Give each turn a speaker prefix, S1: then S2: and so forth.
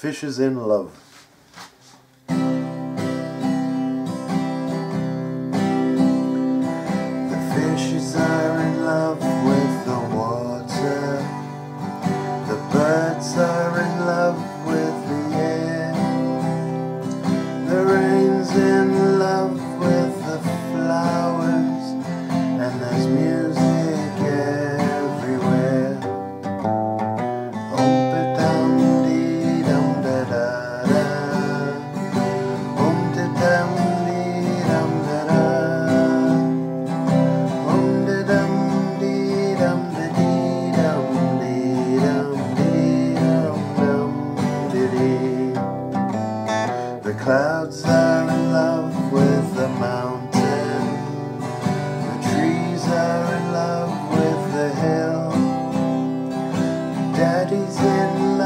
S1: Fishes in Love. The fishes are in love with the water. The birds are in love with the air. The rain's in love with the flowers. And there's music clouds are in love with the mountain. The trees are in love with the hill. Daddy's in love